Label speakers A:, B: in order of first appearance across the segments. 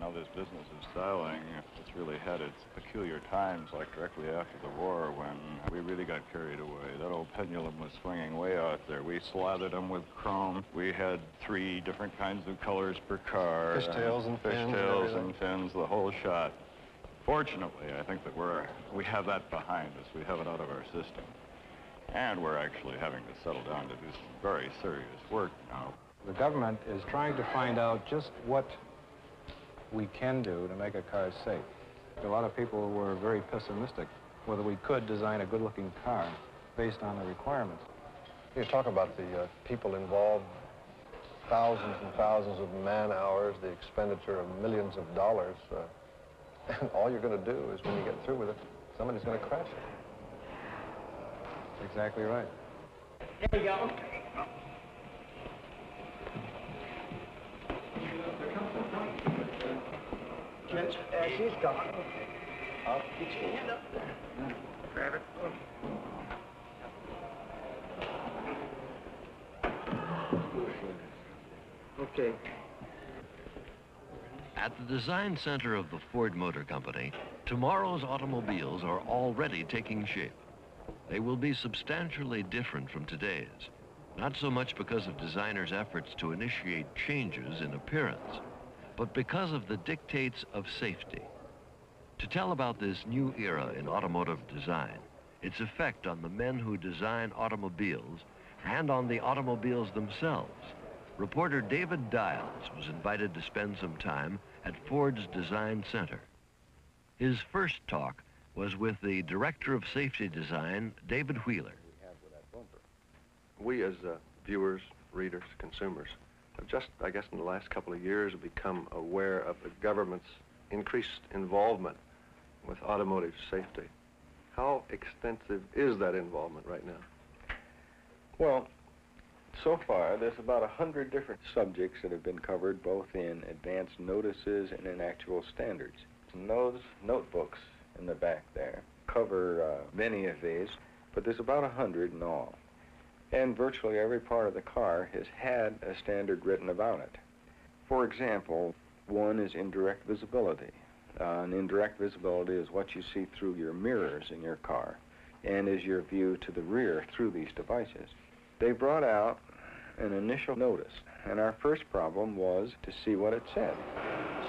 A: know, this business of styling, it's really had its peculiar times, like directly after the war when we really got carried away. That old pendulum was swinging way out there. We slathered them with chrome. We had three different kinds of colors per car.
B: Fishtails and fins
A: Fishtails and fins, the whole shot. Fortunately, I think that we're, we have that behind us. We have it out of our system. And we're actually having to settle down to do some very serious work now.
B: The government is trying to find out just what we can do to make a car safe. A lot of people were very pessimistic whether we could design a good-looking car based on the requirements.
C: You talk about the uh, people involved, thousands and thousands of man-hours, the expenditure of millions of dollars. Uh, and all you're going to do is when you get through with it, somebody's going to crash it.
B: Exactly right.
D: There you go. Gents, uh, she's gone. Up. There. Grab it. Okay.
E: At the design center of the Ford Motor Company, tomorrow's automobiles are already taking shape. They will be substantially different from today's, not so much because of designers' efforts to initiate changes in appearance, but because of the dictates of safety. To tell about this new era in automotive design, its effect on the men who design automobiles, and on the automobiles themselves, reporter David Dials was invited to spend some time at Ford's Design Center. His first talk was with the Director of Safety Design, David Wheeler.
F: we as uh, viewers, readers, consumers, just, I guess, in the last couple of years become aware of the government's increased involvement with automotive safety. How extensive is that involvement right now?
G: Well, so far, there's about a hundred different subjects that have been covered both in advanced notices and in actual standards. And those notebooks in the back there cover uh, many of these, but there's about a hundred in all. And virtually every part of the car has had a standard written about it. For example, one is indirect visibility. Uh, indirect visibility is what you see through your mirrors in your car and is your view to the rear through these devices. They brought out an initial notice, and our first problem was to see what it said.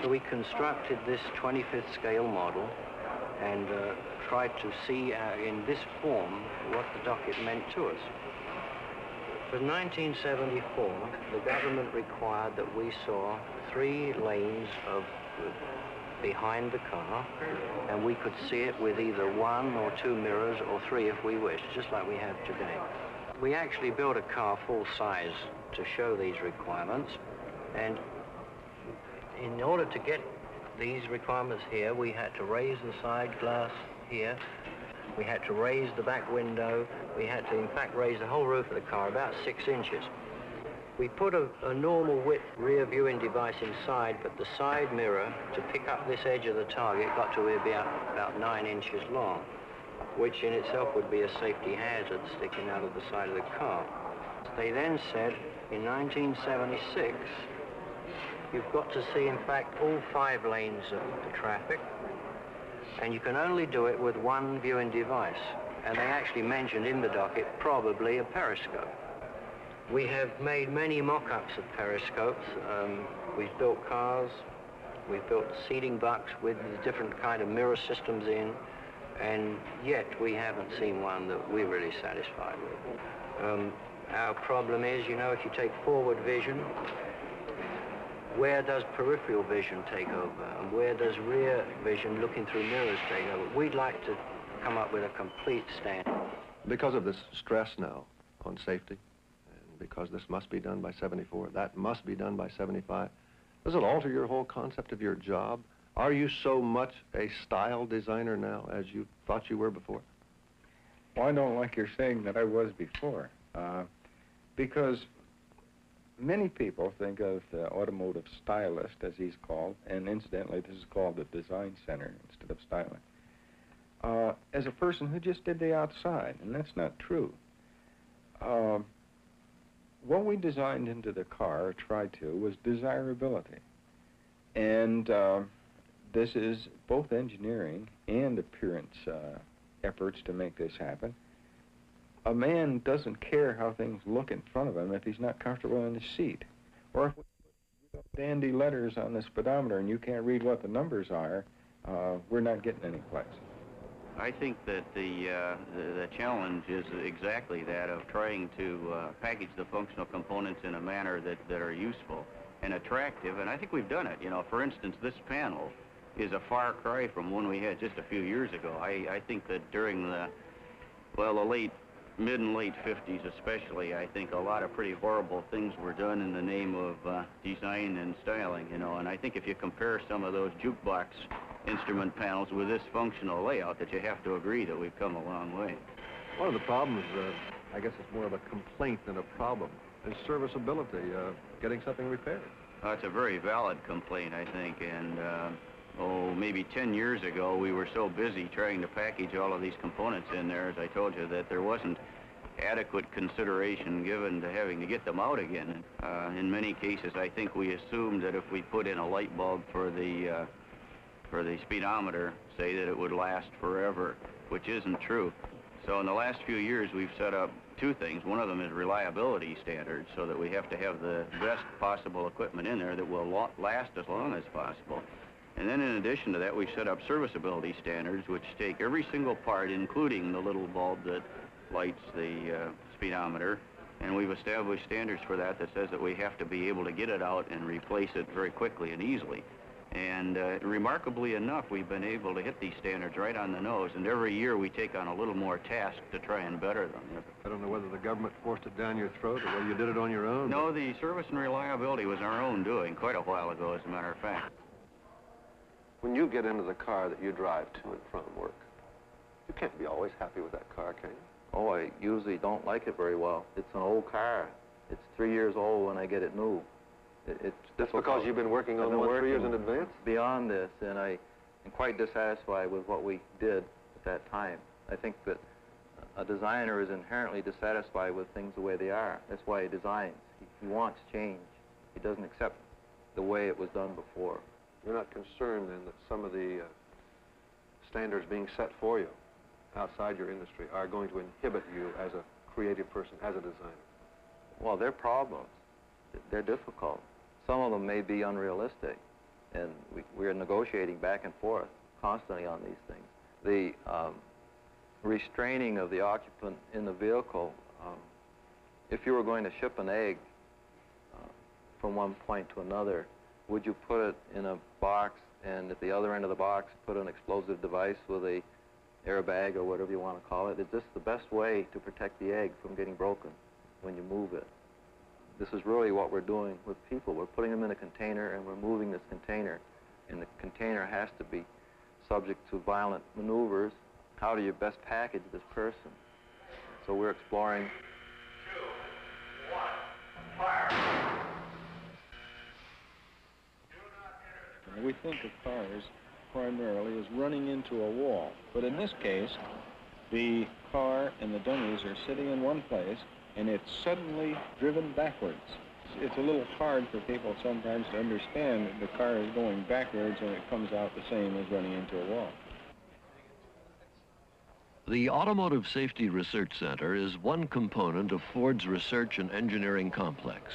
H: So we constructed this 25th scale model and uh, tried to see uh, in this form what the docket meant to us. For 1974, the government required that we saw three lanes of behind the car, and we could see it with either one or two mirrors or three if we wished, just like we have today. We actually built a car full size to show these requirements, and in order to get these requirements here, we had to raise the side glass here, we had to raise the back window, we had to, in fact, raise the whole roof of the car about six inches. We put a, a normal width rear viewing device inside, but the side mirror, to pick up this edge of the target, got to be about, about nine inches long, which in itself would be a safety hazard sticking out of the side of the car. They then said, in 1976, you've got to see, in fact, all five lanes of the traffic, and you can only do it with one viewing device. And they actually mentioned in the docket probably a periscope. We have made many mock-ups of periscopes. Um, we've built cars, we've built seating bucks with different kind of mirror systems in, and yet we haven't seen one that we're really satisfied with. Um, our problem is, you know, if you take forward vision, where does peripheral vision take over? And where does rear vision looking through mirrors take over? We'd like to come up with a complete standard.
F: Because of this stress now on safety, and because this must be done by 74, that must be done by 75, does it alter your whole concept of your job? Are you so much a style designer now as you thought you were before?
G: Well, I don't like your saying that I was before, uh, because many people think of the automotive stylist, as he's called, and incidentally, this is called the design center instead of styling, uh, as a person who just did the outside, and that's not true. Um, what we designed into the car, or tried to, was desirability. And And uh, this is both engineering and appearance uh, efforts to make this happen. A man doesn't care how things look in front of him if he's not comfortable in his seat. Or if we put dandy letters on the speedometer and you can't read what the numbers are, uh, we're not getting any place.
I: I think that the, uh, the, the challenge is exactly that of trying to uh, package the functional components in a manner that, that are useful and attractive, and I think we've done it. You know, for instance, this panel is a far cry from one we had just a few years ago. I, I think that during the, well, the late, mid and late 50s especially, I think a lot of pretty horrible things were done in the name of uh, design and styling, you know, and I think if you compare some of those jukebox instrument panels with this functional layout, that you have to agree that we've come a long way.
F: One of the problems, uh, I guess it's more of a complaint than a problem, is serviceability, uh, getting something repaired.
I: Uh, it's a very valid complaint, I think, and uh, oh, maybe 10 years ago, we were so busy trying to package all of these components in there, as I told you, that there wasn't adequate consideration given to having to get them out again. Uh, in many cases, I think we assumed that if we put in a light bulb for the uh, for the speedometer, say that it would last forever, which isn't true. So in the last few years, we've set up two things. One of them is reliability standards, so that we have to have the best possible equipment in there that will last as long as possible. And then in addition to that, we've set up serviceability standards, which take every single part, including the little bulb that lights the uh, speedometer, and we've established standards for that that says that we have to be able to get it out and replace it very quickly and easily. And uh, remarkably enough, we've been able to hit these standards right on the nose, and every year we take on a little more task to try and better them.
F: I don't know whether the government forced it down your throat or whether you did it on your own.
I: No, the service and reliability was our own doing quite a while ago, as a matter of fact.
F: When you get into the car that you drive to and from work, you can't be always happy with that car, can you?
J: Oh, I usually don't like it very well. It's an old car. It's three years old when I get it new. It, it's
F: That's because you've been working on one three years in advance?
J: Beyond this, and I am quite dissatisfied with what we did at that time. I think that a designer is inherently dissatisfied with things the way they are. That's why he designs. He, he wants change. He doesn't accept the way it was done before.
F: You're not concerned, then, that some of the uh, standards being set for you outside your industry are going to inhibit you as a creative person, as a designer?
J: Well, they're problems. They're difficult. Some of them may be unrealistic, and we, we're negotiating back and forth constantly on these things. The um, restraining of the occupant in the vehicle, um, if you were going to ship an egg uh, from one point to another, would you put it in a box and at the other end of the box put an explosive device with a airbag or whatever you want to call it? Is this the best way to protect the egg from getting broken when you move it? This is really what we're doing with people. We're putting them in a container and we're moving this container. And the container has to be subject to violent maneuvers. How do you best package this person? So we're exploring.
K: Two, one, fire.
G: We think of cars primarily as running into a wall. But in this case, the car and the dummies are sitting in one place and it's suddenly driven backwards. It's a little hard for people sometimes to understand that the car is going backwards and it comes out the same as running into a wall.
E: The Automotive Safety Research Center is one component of Ford's research and engineering complex.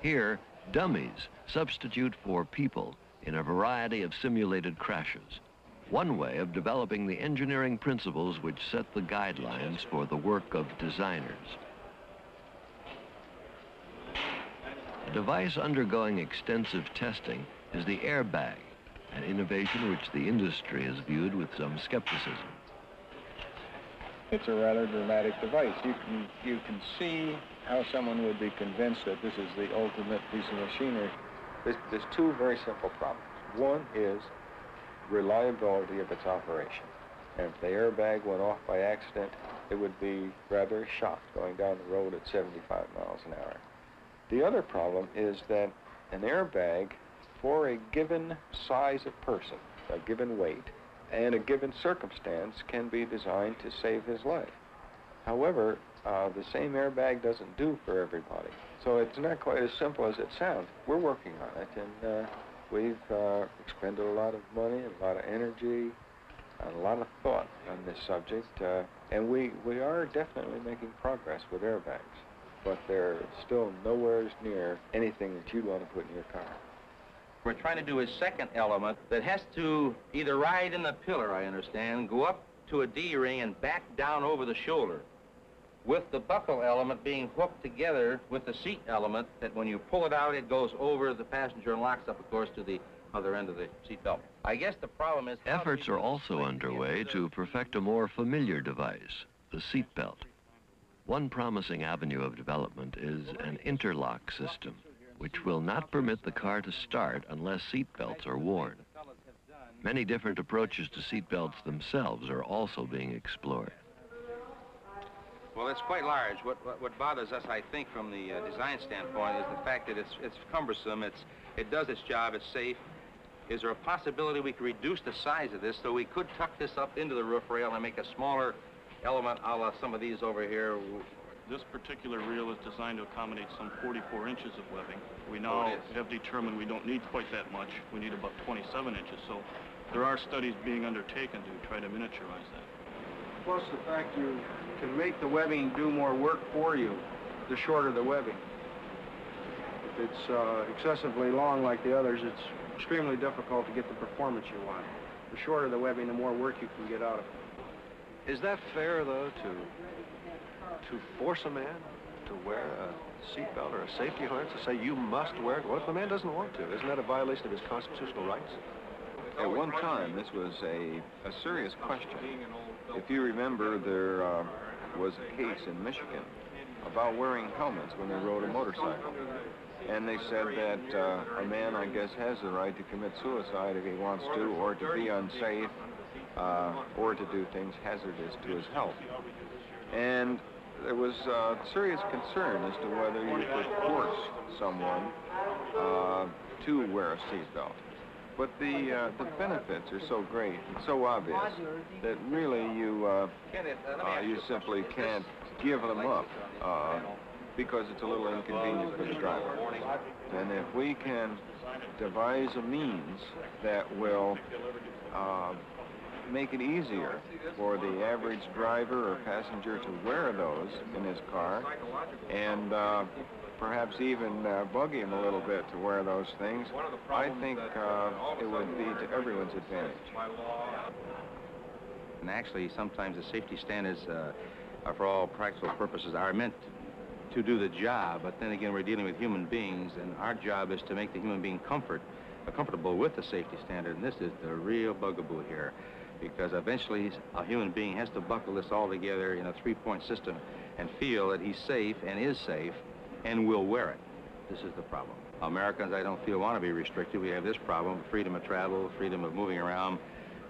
E: Here, dummies substitute for people in a variety of simulated crashes. One way of developing the engineering principles which set the guidelines for the work of designers. A device undergoing extensive testing is the airbag, an innovation which the industry has viewed with some skepticism.
G: It's a rather dramatic device. You can, you can see how someone would be convinced that this is the ultimate piece of machinery. There's, there's two very simple problems. One is reliability of its operation. And if the airbag went off by accident, it would be rather shocked going down the road at 75 miles an hour. The other problem is that an airbag for a given size of person, a given weight, and a given circumstance can be designed to save his life. However, uh, the same airbag doesn't do for everybody. So it's not quite as simple as it sounds. We're working on it, and uh, we've uh, expended a lot of money a lot of energy a lot of thought on this subject, uh, and we, we are definitely making progress with airbags, but they're still nowhere near anything that you'd want to put in your car.
L: We're trying to do a second element that has to either ride in the pillar, I understand, go up to a D-ring and back down over the shoulder, with the buckle element being hooked together with the seat element that when you pull it out, it goes over the passenger and locks up, of course, to the other end of the seat belt. I guess the problem is...
E: Efforts are also underway to perfect a more familiar device, the seat belt. One promising avenue of development is an interlock system, which will not permit the car to start unless seat belts are worn. Many different approaches to seat belts themselves are also being explored.
L: Well, it's quite large. What, what, what bothers us, I think, from the uh, design standpoint is the fact that it's, it's cumbersome, it's, it does its job, it's safe. Is there a possibility we could reduce the size of this so we could tuck this up into the roof rail and make a smaller element a la some of these over here?
M: This particular reel is designed to accommodate some 44 inches of webbing. We
L: Oh,
M: now
L: is.
M: have determined we don't need quite that much. We need about 27 inches. So there are studies being undertaken to try to miniaturize that.
N: Plus the fact you can make the webbing do more work for you, the shorter the webbing. If it's uh, excessively long like the others, it's extremely difficult to get the performance you want. The shorter the webbing, the more work you can get out of it.
F: Is that fair, though, to to force a man to wear a seatbelt or a safety harness to say you must wear it? What if the man doesn't want to? Isn't that a violation of his constitutional rights?
G: At one time, this was a, a serious question. If you remember, there uh, was a case in Michigan about wearing helmets when they rode a motorcycle. And they said that uh, a man, I guess, has the right to commit suicide if he wants to, or to be unsafe, uh, or to do things hazardous to his health. And there was uh, serious concern as to whether you could force someone uh, to wear a seatbelt. But the uh, the benefits are so great and so obvious that really you uh, uh, you simply can't give them up uh, because it's a little inconvenient for the driver. And if we can devise a means that will uh, make it easier for the average driver or passenger to wear those in his car and uh, perhaps even uh, bug him a little bit to wear those things, I think uh, it would be to everyone's advantage.
L: And actually, sometimes the safety standards, uh, are for all practical purposes, are meant to do the job. But then again, we're dealing with human beings, and our job is to make the human being comfort, uh, comfortable with the safety standard. And this is the real bugaboo here, because eventually a human being has to buckle this all together in a three-point system and feel that he's safe and is safe and will wear it. This is the problem. Americans, I don't feel, want to be restricted. We have this problem, freedom of travel, freedom of moving around,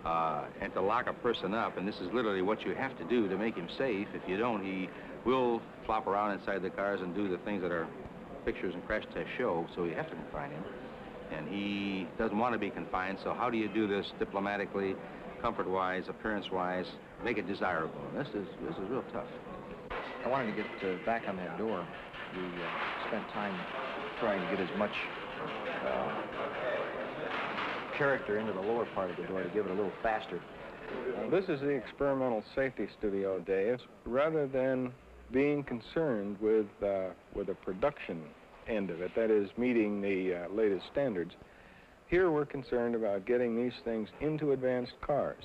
L: uh, and to lock a person up, and this is literally what you have to do to make him safe. If you don't, he will flop around inside the cars and do the things that our pictures and crash tests show, so you have to confine him. And he doesn't want to be confined, so how do you do this diplomatically, comfort-wise, appearance-wise, make it desirable? This is, this is real tough.
O: I wanted to get uh, back on that door. We uh, spent time trying to get as much uh, character into the lower part of the door to give it a little faster.
G: This is the experimental safety studio, Dave. Rather than being concerned with uh, with the production end of it, that is meeting the uh, latest standards, here we're concerned about getting these things into advanced cars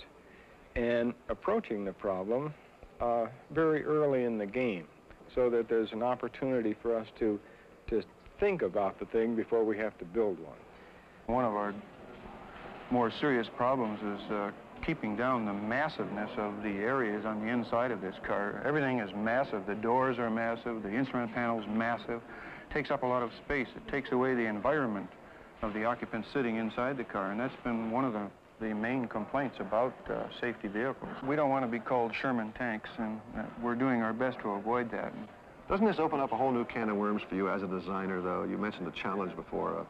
G: and approaching the problem uh, very early in the game so that there's an opportunity for us to to think about the thing before we have to build one.
N: One of our more serious problems is uh, keeping down the massiveness of the areas on the inside of this car. Everything is massive. The doors are massive. The instrument panel's massive. takes up a lot of space. It takes away the environment of the occupants sitting inside the car, and that's been one of the, the main complaints about uh, safety vehicles. We don't want to be called Sherman tanks, and uh, we're doing our best to avoid that.
F: Doesn't this open up a whole new can of worms for you as a designer, though? You mentioned the challenge before. Uh,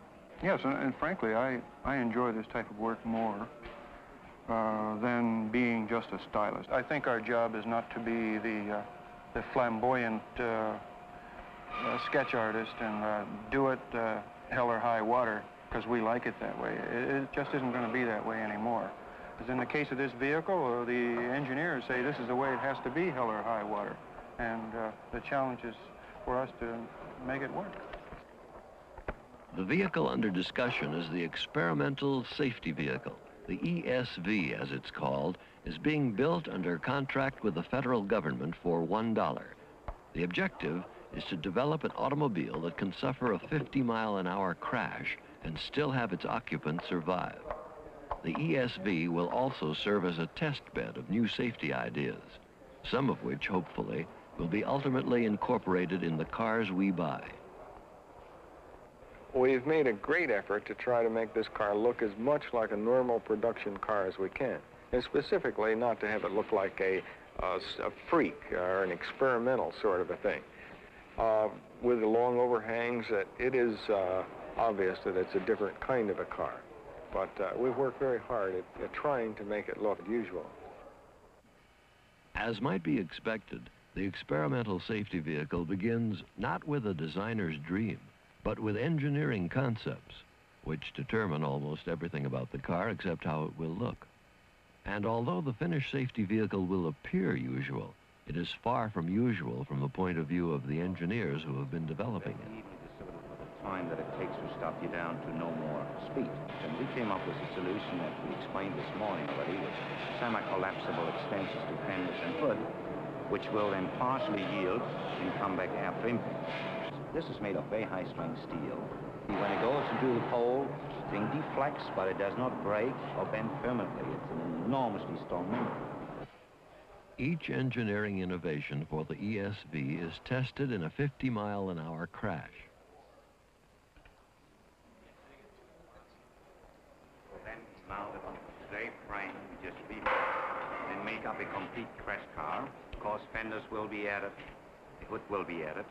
N: Yes, and, and frankly, I, I enjoy this type of work more uh, than being just a stylist. I think our job is not to be the, uh, the flamboyant uh, uh, sketch artist and uh, do it uh, hell or high water
P: because we like it that way. It, it just isn't going to be that way anymore. As in the case of this vehicle, uh, the engineers say this is the way it has to be, hell or high water. And uh, the challenge is for us to make it work.
E: The vehicle under discussion is the Experimental Safety Vehicle. The ESV, as it's called, is being built under contract with the federal government for $1. The objective is to develop an automobile that can suffer a 50 mile an hour crash and still have its occupants survive. The ESV will also serve as a test bed of new safety ideas, some of which, hopefully, will be ultimately incorporated in the cars we buy.
G: We've made a great effort to try to make this car look as much like a normal production car as we can, and specifically not to have it look like a, a freak or an experimental sort of a thing. Uh, with the long overhangs, that it is uh, obvious that it's a different kind of a car. But uh, we've worked very hard at, at trying to make it look usual.
E: As might be expected, the experimental safety vehicle begins not with a designer's dream, but with engineering concepts, which determine almost everything about the car except how it will look. And although the finished safety vehicle will appear usual, it is far from usual from the point of view of the engineers who have been developing it.
Q: Time that it takes to stop you down to no more speed. And we came up with a solution that we explained this morning already with semi-collapsible extensions to fenders and hood, which will then partially yield and come back after impact. This is made of very high-strength steel. When it goes into the pole, the thing deflects, but it does not break or bend permanently. It's an enormously strong member.
E: Each engineering innovation for the ESV is tested in a 50 mile an hour crash.
Q: Then mounted on today frame, we just rebuild, then make up a complete crash car. Of course, fenders will be added, the hood will be added.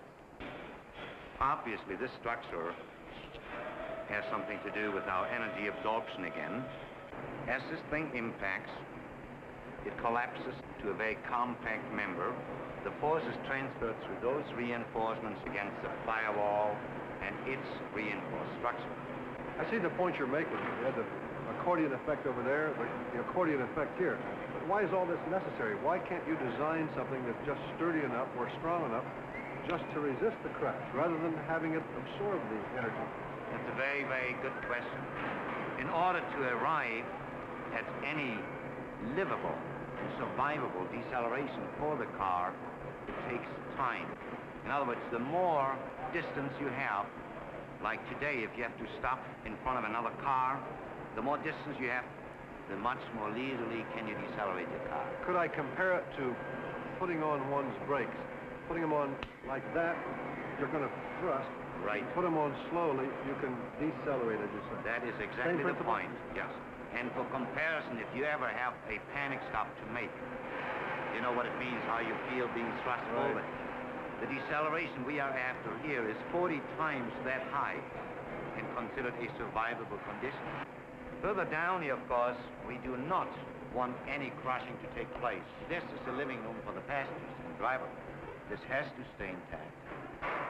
Q: Obviously, this structure has something to do with our energy absorption again. As this thing impacts, it collapses to a very compact member. The force is transferred through those reinforcements against the firewall and its reinforced structure.
C: I see the point you're making. You had the accordion effect over there, the, the accordion effect here. But why is all this necessary? Why can't you design something that's just sturdy enough or strong enough just to resist the crash, rather than having it absorb the energy?
Q: That's a very, very good question. In order to arrive at any livable and survivable deceleration for the car, it takes time. In other words, the more distance you have, like today, if you have to stop in front of another car, the more distance you have, the much more leisurely can you decelerate your car.
C: Could I compare it to putting on one's brakes? Putting them on like that, you're going to thrust.
Q: Right.
C: Put them on slowly, you can decelerate, as you say.
Q: That is exactly the point, yes. And for comparison, if you ever have a panic stop to make, you know what it means, how you feel being thrust
C: Right.
Q: forward. The deceleration we are after here is 40 times that high and considered a survivable condition. Further down here, of course, we do not want any crushing to take place. This is the living room for the passengers and driver. This has to stay intact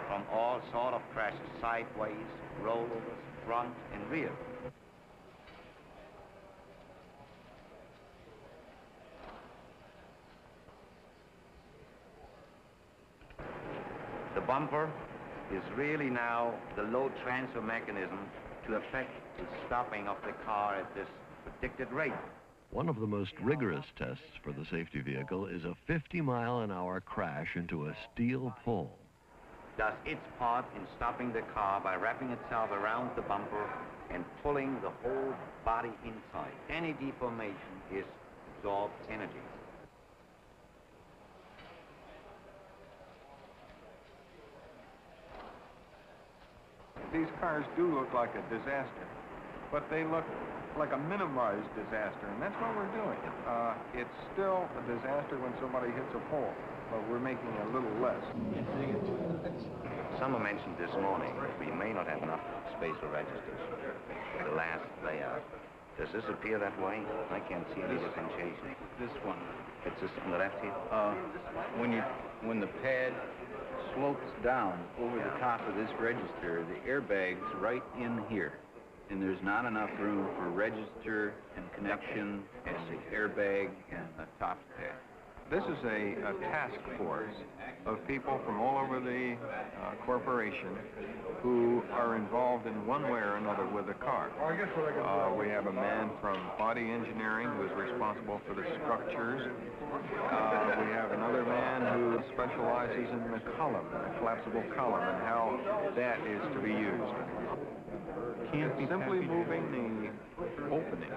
Q: from all sort of crashes, sideways, rollovers, front and rear. The bumper is really now the load transfer mechanism to effect the stopping of the car at this predicted rate.
E: One of the most rigorous tests for the safety vehicle is a 50 mile an hour crash into a steel pole.
Q: does its part in stopping the car by wrapping itself around the bumper and pulling the whole body inside. Any deformation is absorbed energy.
P: These cars do look like a disaster, but they look like a minimized disaster, and that's what we're doing. Uh, it's still a disaster when somebody hits a pole, but we're making it a little less.
Q: Someone mentioned this morning that we may not have enough space for registers the last layout. Does this appear that way? I can't see any differentiation.
R: This one.
Q: It's just on the left here?
R: Uh, when you when the pad slopes down over the top of this register, the airbag's right in here. And there's not enough room for register and connection and the airbag and the top pad.
P: This is a, a task force of people from all over the uh, corporation who are involved in one way or another with the car. Uh, we have a man from body engineering who is responsible for the structures. Uh, we have who specializes in the column, the collapsible column, and how that is to be used.
S: Can't be
P: Simply moving the opening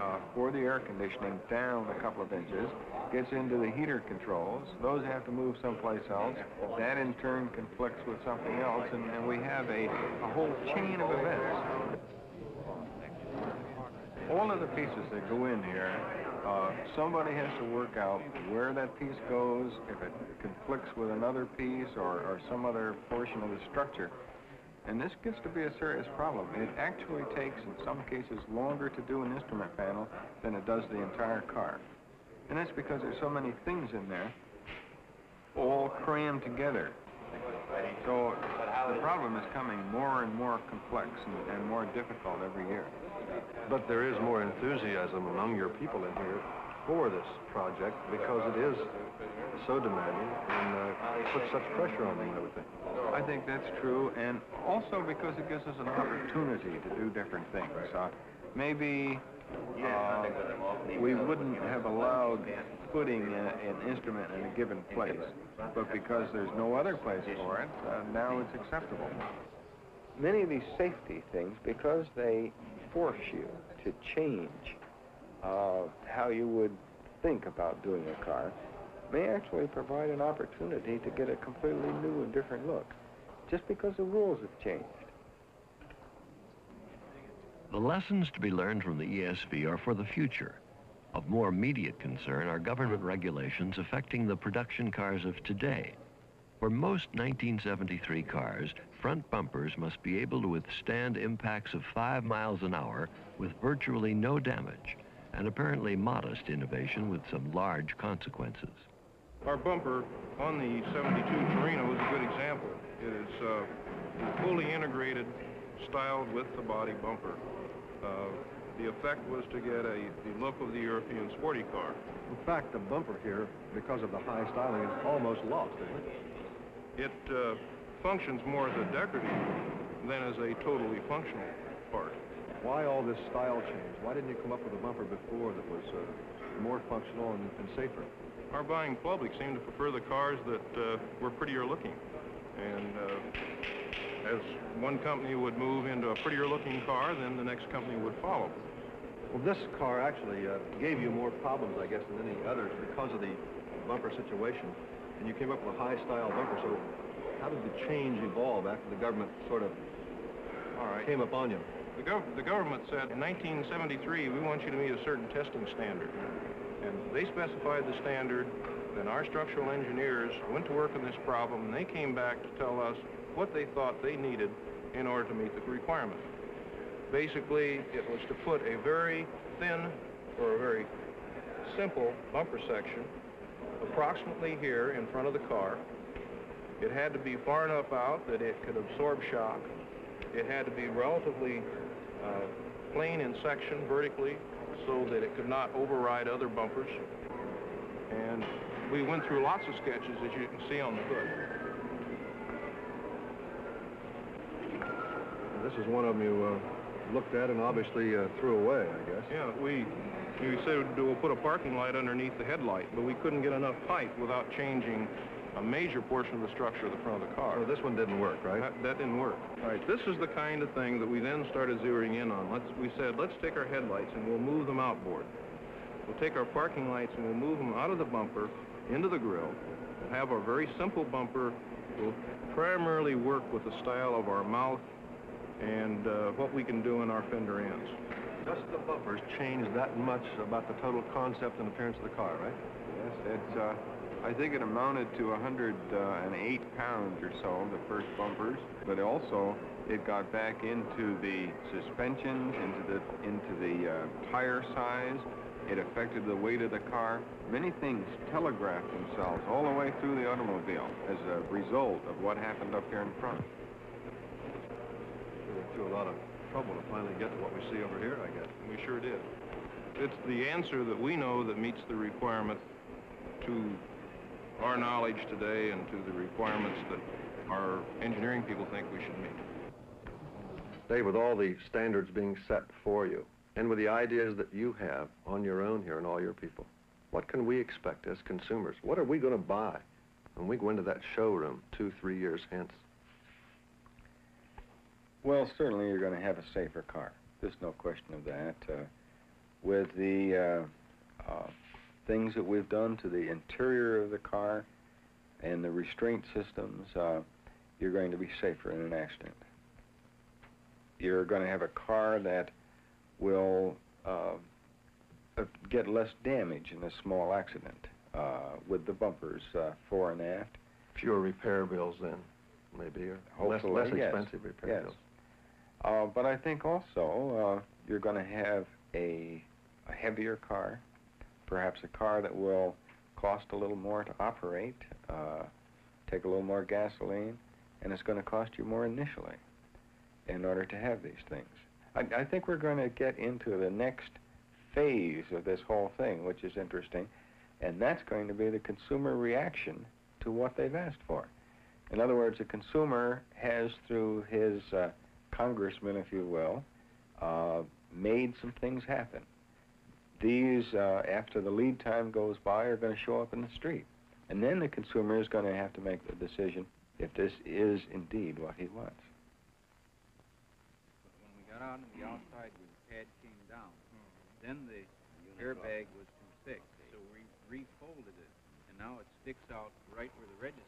P: uh, for the air conditioning down a couple of inches gets into the heater controls. Those have to move someplace else. That in turn conflicts with something else, and, and we have a, a whole chain of events. All of the pieces that go in here, uh, somebody has to work out where that piece goes, if it conflicts with another piece or, or some other portion of the structure. And this gets to be a serious problem. It actually takes, in some cases, longer to do an instrument panel than it does the entire car. And that's because there's so many things in there, all crammed together. So the problem is coming more and more complex and, and more difficult every year.
F: But there is more enthusiasm among your people in here for this project because it is so demanding and uh, puts such pressure on them, I would think.
P: I think that's true, and also because it gives us an opportunity to do different things. Uh, maybe uh, we wouldn't have allowed putting a, an instrument in a given place, but because there's no other place for it, uh, now it's acceptable.
G: Many of these safety things, because they force you to change uh, how you would think about doing a car, may actually provide an opportunity to get a completely new and different look, just because the rules have changed.
E: The lessons to be learned from the ESV are for the future. Of more immediate concern are government regulations affecting the production cars of today. For most 1973 cars, front bumpers must be able to withstand impacts of 5 miles an hour with virtually no damage, an apparently modest innovation with some large consequences.
P: Our bumper on the 72 Torino is a good example. It is uh, fully integrated, styled with the body bumper. Uh, the effect was to get a, the look of the European sporty car.
F: In fact, the bumper here, because of the high styling, is almost lost, isn't it?
P: It uh, functions more as a decorative than as a totally functional part.
F: Why all this style change? Why didn't you come up with a bumper before that was uh, more functional and, and safer?
P: Our buying public seemed to prefer the cars that uh, were prettier looking. And uh, as one company would move into a prettier looking car, then the next company would follow.
F: Well, this car actually uh, gave you more problems, I guess, than any others because of the bumper situation. And you came up with a high-style bumper, so how did the change evolve after the government sort of
P: All right.
F: came upon you?
P: The, gov- the government said in 1973, we want you to meet a certain testing standard. And they specified the standard, then our structural engineers went to work on this problem, and they came back to tell us what they thought they needed in order to meet the requirement. Basically, it was to put a very thin or a very simple bumper section approximately here in front of the car. It had to be far enough out that it could absorb shock. It had to be relatively uh, plain in section vertically so that it could not override other bumpers. And we went through lots of sketches, as you can see on the hood.
F: This is one of them you uh, looked at and obviously uh, threw away, I guess.
P: Yeah, we, we said we'll put a parking light underneath the headlight, but we couldn't get enough height without changing a major portion of the structure of the front of the car.
F: So this one didn't work, right?
P: That, that didn't work. All right, this is the kind of thing that we then started zeroing in on. Let's, we said, let's take our headlights and we'll move them outboard. We'll take our parking lights and we'll move them out of the bumper into the grill. We'll have our very simple bumper. We'll primarily work with the style of our mouth and uh, what we can do in our fender ends.
F: Just the bumpers changed that much about the total concept and appearance of the car, right?
P: Yes, it's, uh, I think it amounted to 108 pounds or so, the first bumpers, but also it got back into the suspensions, into the, into the uh, tire size. It affected the weight of the car. Many things telegraphed themselves all the way through the automobile as a result of what happened up here in front.
F: We went through a lot of trouble to finally get to what we see over here, I guess.
P: We sure did. It's the answer that we know that meets the requirement to our knowledge today and to the requirements that our engineering people think we should meet.
F: Dave, with all the standards being set for you, and with the ideas that you have on your own here and all your people, what can we expect as consumers? What are we going to buy when we go into that showroom two, three years hence?
G: Well, certainly you're going to have a safer car. There's no question of that. Uh, with the uh, uh, things that we've done to the interior of the car and the restraint systems, uh, you're going to be safer in an accident. You're going to have a car that will uh, uh, get less damage in a small accident uh, with the bumpers uh, fore and aft.
F: Fewer repair bills then, maybe, or less,
G: Hopefully,
F: less
G: yes,
F: expensive repair
G: yes.
F: bills.
G: Uh, but I think also uh, you're going to have a, a heavier car, perhaps a car that will cost a little more to operate, uh, take a little more gasoline, and it's going to cost you more initially in order to have these things. I, I think we're going to get into the next phase of this whole thing, which is interesting, and that's going to be the consumer reaction to what they've asked for. In other words, the consumer has, through his congressman, if you will, uh, made some things happen. These, uh, after the lead time goes by, are going to show up in the street. And then the consumer is going to have to make the decision if this is indeed what he wants.
R: When we got out on the outside where the pad came down, then the airbag was too thick. So we refolded it, and now it sticks out right where the register